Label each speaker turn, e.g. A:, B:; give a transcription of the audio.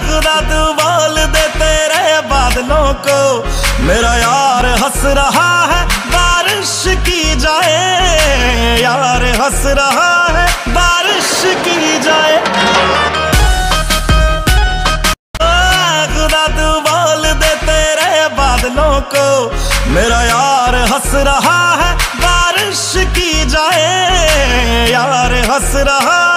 A: खुदा तू बोल दे तेरे बादलों को। मेरा यार हंस रहा है, बारिश की जाए। यार हंस रहा है, बारिश की जाए। खुदा तू बोल दे तेरे बादलों को। मेरा यार हंस रहा है, बारिश की जाए। यार हंस रहा